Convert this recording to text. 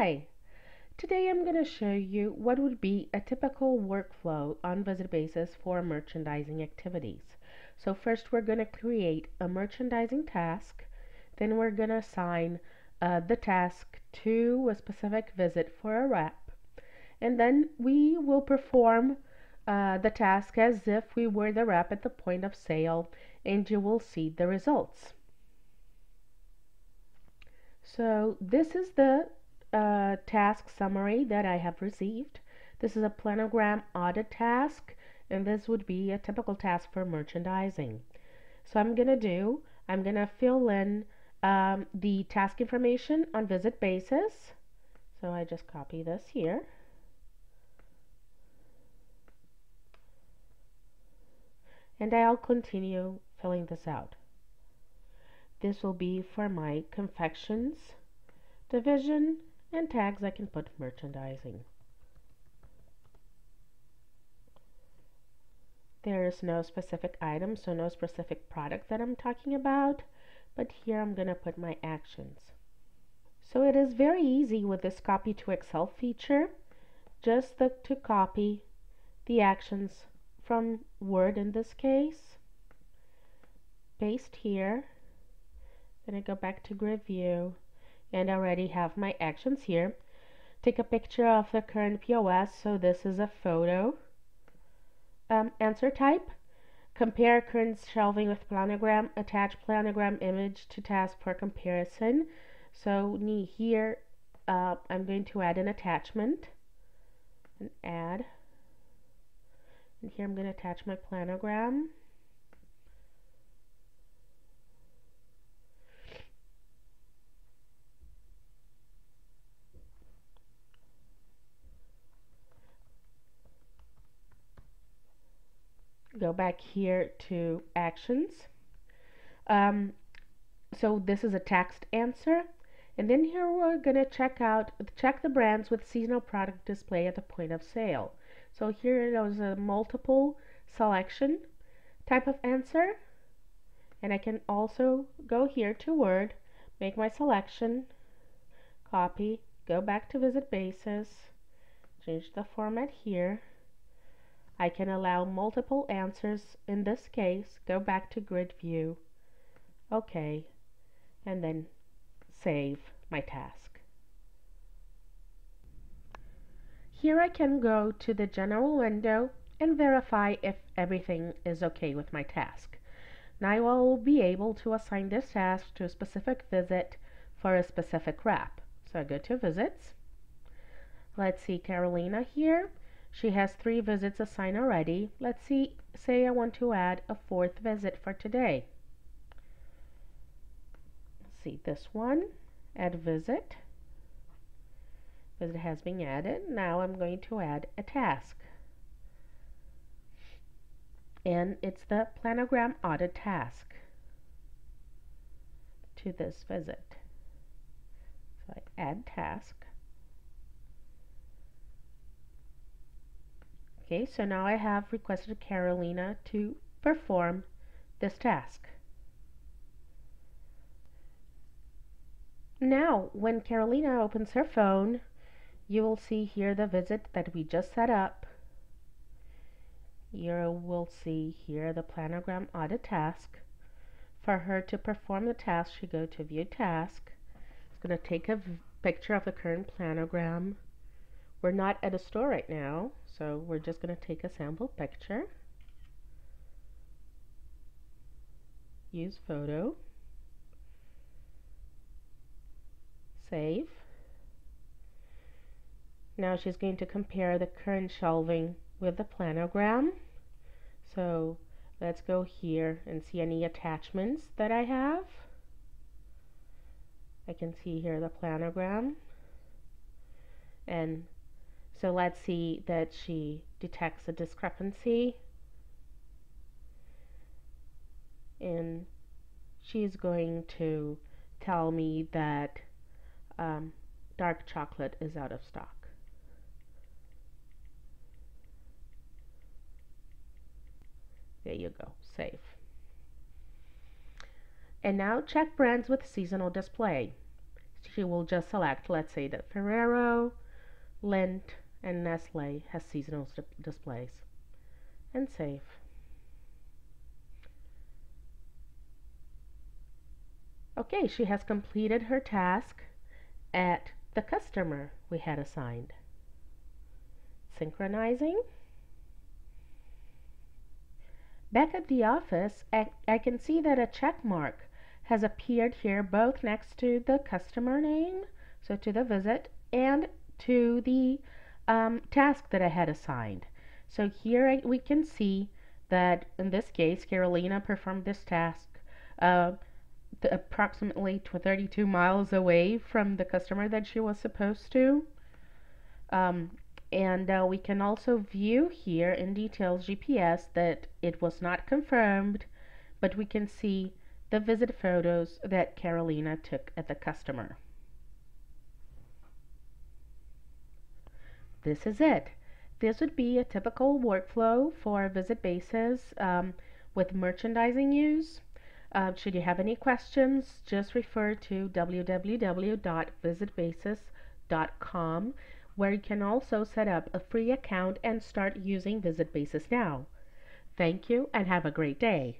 Hi! Today I'm going to show you what would be a typical workflow on VisitBasis for merchandising activities. So first we're going to create a merchandising task, then we're going to assign uh, the task to a specific visit for a rep, and then we will perform uh, the task as if we were the rep at the point of sale and you will see the results. So this is the uh, task summary that I have received. This is a planogram audit task and this would be a typical task for merchandising. So I'm going to do, I'm going to fill in um, the task information on VisitBasis. So I just copy this here. And I'll continue filling this out. This will be for my confections division and tags I can put merchandising. There is no specific item, so no specific product that I'm talking about, but here I'm going to put my actions. So it is very easy with this copy to Excel feature, just the, to copy the actions from Word in this case, paste here, then I go back to grid view, and already have my actions here. Take a picture of the current POS, so this is a photo. Um, answer type, compare current shelving with planogram, attach planogram image to task for comparison. So here, uh, I'm going to add an attachment, and add, and here I'm going to attach my planogram. Go back here to actions. Um, so this is a text answer. And then here we're going to check out, check the brands with seasonal product display at the point of sale. So here there's a multiple selection type of answer. And I can also go here to Word, make my selection, copy, go back to VisitBasis, change the format here, I can allow multiple answers in this case, go back to grid view, OK, and then save my task. Here I can go to the general window and verify if everything is OK with my task. Now I will be able to assign this task to a specific visit for a specific rep. So I go to visits. Let's see Carolina here. She has three visits assigned already. Let's see, say I want to add a fourth visit for today. Let's see this one, add visit. Visit has been added. Now I'm going to add a task. And it's the planogram audit task to this visit. So I add task. Okay, so now I have requested Carolina to perform this task. Now, when Carolina opens her phone, you will see here the visit that we just set up. You will see here the planogram audit task. For her to perform the task, she go to view task. It's going to take a picture of the current planogram. We're not at a store right now, so we're just going to take a sample picture. Use photo. Save. Now she's going to compare the current shelving with the planogram. So let's go here and see any attachments that I have. I can see here the planogram and so let's see that she detects a discrepancy and she's going to tell me that um, dark chocolate is out of stock. There you go, save. And now check brands with seasonal display. she will just select, let's say, that Ferrero, Lindt, and Nestle has seasonal displays and save. Okay, she has completed her task at the customer we had assigned. Synchronizing. Back at the office, I, I can see that a check mark has appeared here both next to the customer name, so to the visit, and to the um, task that I had assigned. So here I, we can see that in this case, Carolina performed this task uh, approximately 32 miles away from the customer that she was supposed to. Um, and uh, we can also view here in details GPS that it was not confirmed, but we can see the visit photos that Carolina took at the customer. This is it. This would be a typical workflow for VisitBasis um, with merchandising use. Uh, should you have any questions, just refer to www.visitbasis.com where you can also set up a free account and start using VisitBasis now. Thank you and have a great day.